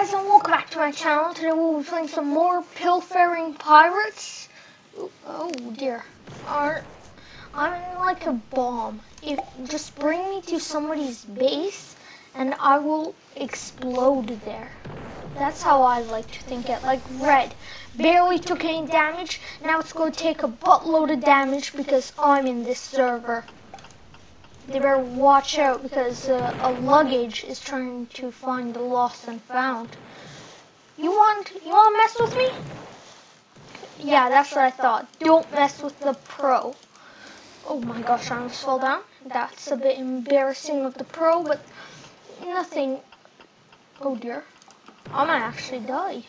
guys and welcome back to my channel. Today we'll be playing some more Pilfering Pirates. Ooh, Oh dear. Are I'm like a bomb. If just bring me to somebody's base and I will explode there. That's how I like to think it. Like red. Barely took any damage. Now it's going to take a buttload of damage because I'm in this server. They better watch out because uh, a luggage is trying to find the lost and found. You want you want to mess with me? Yeah, that's what I thought. Don't mess with the pro. Oh my gosh, I almost fell down. That's a bit embarrassing of the pro, but nothing. Oh dear, I might actually die.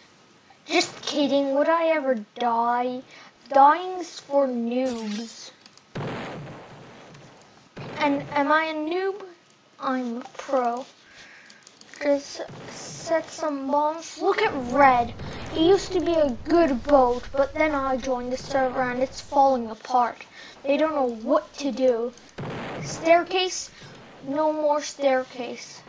Just kidding. Would I ever die? Dying's for noobs. And am I a noob? I'm a pro. Just set some bombs. Look at Red. He used to be a good boat, but then I joined the server and it's falling apart. They don't know what to do. Staircase? No more staircase.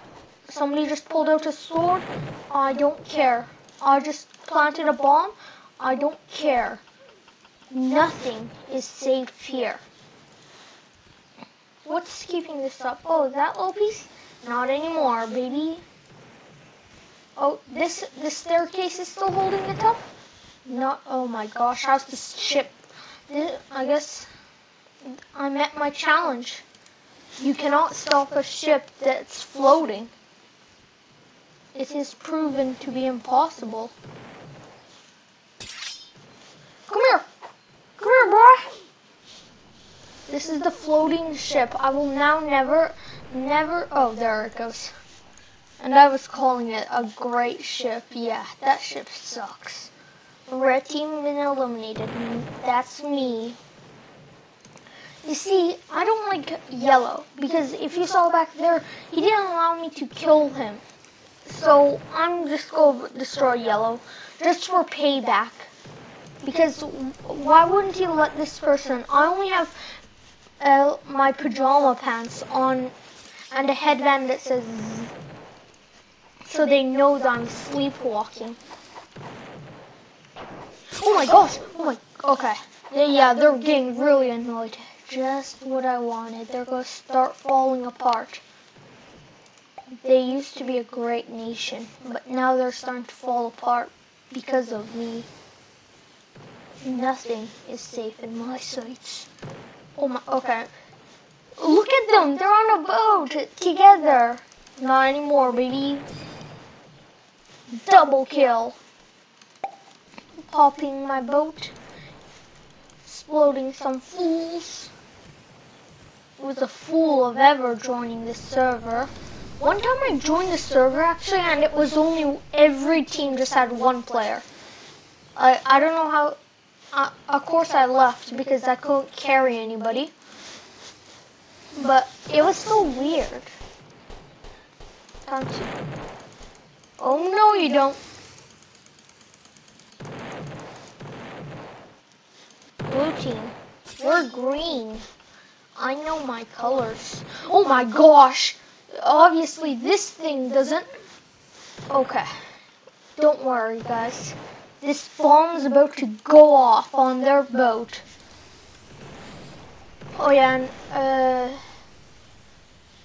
Somebody just pulled out a sword. I don't care. I just planted a bomb. I don't care. Nothing is safe here. What's keeping this up? Oh, that little piece? Not anymore, baby. Oh, this this staircase is still holding it up? Not. Oh my gosh, how's this ship? This, I guess I met my challenge. You cannot stop a ship that's floating. It is proven to be impossible. Come here. Come here, boy. This is the floating ship. I will now never, never. Oh, there it goes. And I was calling it a great ship. Yeah, that ship sucks. Red team been eliminated. That's me. You see, I don't like yellow because if you saw back there, he didn't allow me to kill him. So I'm just going to destroy yellow just for payback. Because why wouldn't he let this person? I only have uh, my pajama pants on and a headband that says so they know that I'm sleepwalking. Oh my gosh! Oh my. Okay. They, yeah, they're getting really annoyed. Just what I wanted. They're gonna start falling apart. They used to be a great nation, but now they're starting to fall apart because of me. Nothing is safe in my sights. Oh my, okay. Look at them, they're on a boat together. Not anymore, baby. Double kill. Popping my boat. Exploding some fools. Was a fool of ever joining this server. One time I joined the server actually, and it was only every team just had one player. I I don't know how. Uh, of course I left because I couldn't carry anybody. But it was so weird. Oh no, you don't. Blue team, we're green. I know my colors. Oh my gosh! Obviously, this thing doesn't. Okay. Don't worry, guys. This bomb's about to go off on their boat. Oh yeah, and, uh,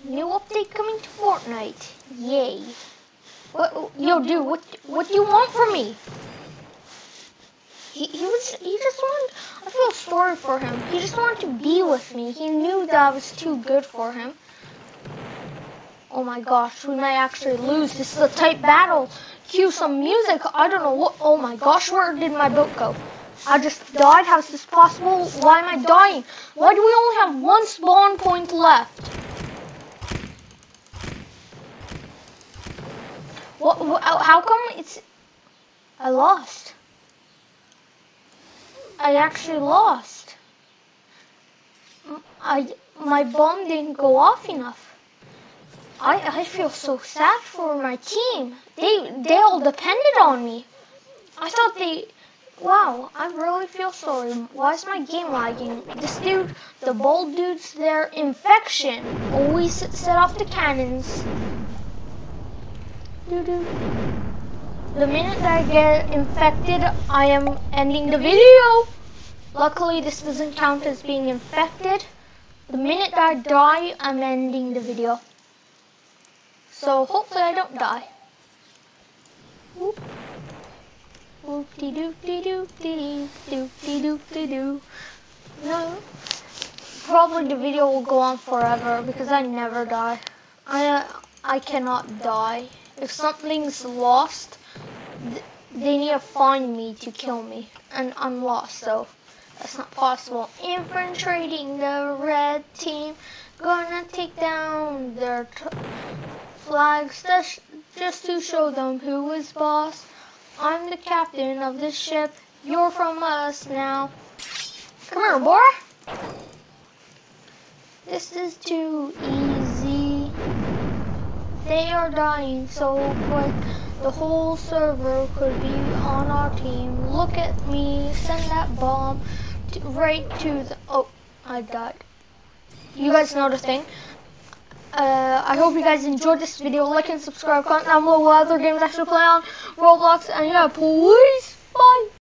new update coming to Fortnite. Yay. What, yo, dude, what, what do you want from me? He, he was, he just wanted, I feel sorry for him. He just wanted to be with me. He knew that I was too good for him. Oh my gosh, we might actually lose. This is a tight battle. Cue some music. I don't know what. Oh my gosh, where did my boat go? I just died. How is this possible? Why am I dying? Why do we only have one spawn point left? What? how come it's? I lost. I actually lost. I my bomb didn't go off enough. I, I feel so sad for my team. They they all depended on me. I thought they wow, I really feel sorry. Why is my game lagging? This dude, the bald dude's there, infection. Always set off the cannons. Doo -doo. the minute I get infected, I am ending the video. Luckily, this doesn't count as being infected. The minute I die, I'm ending the video. So hopefully I don't die. Whoop. Doo. No. Probably the video will go on forever because I never die. I uh, I cannot die. If something's lost, th they need to find me to kill me, and I'm lost, so that's not possible. Infiltrating the red team, gonna take down their flags just, just to show them who is boss. I'm the captain of this ship. You're from us now. Come here, boy. This is too easy. They are dying so quick. The whole server could be on our team. Look at me. Send that bomb right to the... Oh, I died. You guys know the thing. Uh, I hope you guys enjoyed this video. Like and subscribe. Comment down below what other games I should play on Roblox. And yeah, please. Bye.